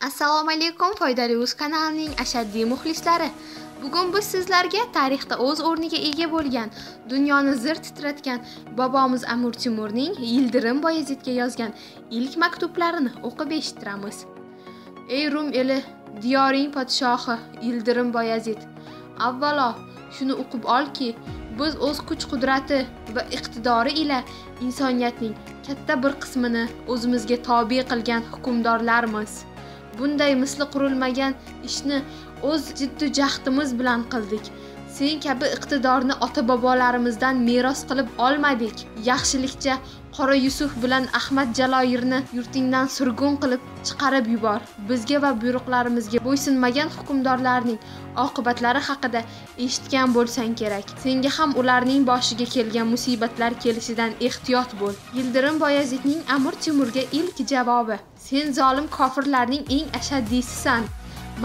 assalomu alaykum foydali uz kanalining ashaddiy muxlislari. Bugun biz sizlarga tarixda o'z o'rniga ega bo'lgan dunyoni zir titratgan bobomiz amir temurning yildirim boyazidga yozgan ilk maktublarini o'qib eshittiramiz. Ey rum eli diyoring podshohi yildirim boyazid. Avvalo shuni o'qib olki biz o'z kuch qudrati va iqtidori ila insoniyatning katta bir qismini o'zimizga tobe qilgan hukmdorlarmiz. Bunday misli qurilmagan ishni o'z jiddu jahdimiz bilan qildik. Sen kabi iqtidorni ota bobolarimizdan meros qilib olmadik. Yaxshilikcha qora yusuf bilan ahmad jaloyirni yurtingdan surgun qilib chiqarib yubor. Bizga va buyruqlarimizga bo'ysunmagan hukmdorlarning oqibatlari haqida eshitgan bo'lsang kerak. Senga ham ularning boshiga kelgan musibatlar kelishidan ehtiyot bo'l. Yildirim boyazidning amir temurga ilk javobi sen zolim kofirlarning eng ashaddiysisan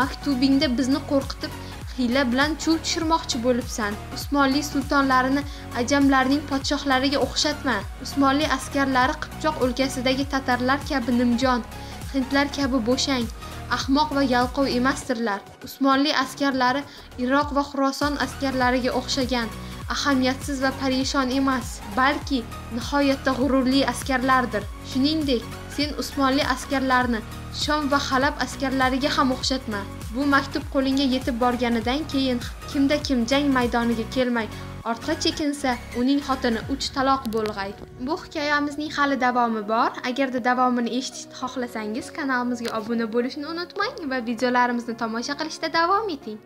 maktubingda bizni qo'rqitib hiyla bilan chuv tushirmoqchi bo'libsan. Usmonli sultonlarini ajamlarning podshohlariga o'xshatma. Usmonli askarlari qipchoq o'lkasidagi tatarlar kabi nimjon hindlar kabi bo'shang ahmoq va yalqov emasdirlar. Usmonli askarlari iroq va xuroson askarlariga o'xshagan. Ahamiyatsiz va parishon emas balki nihoyatda g'ururli askarlardir. Shuningdek sen usmonli askarlarini shom va halab askarlariga ham o'xshatma. Bu maktub qo'lingga yetib borganidan keyin kimda kim jang maydoniga kelmay ortga chekinsa uning xotini uch taloq bo'lg'ay. Bu hikoyamizning hali davomi bor. Agarda davomini eshitishni xohlasangiz kanalimizga obuna bo'lishni unutmang va videolarimizni tomosha qilishda davom eting.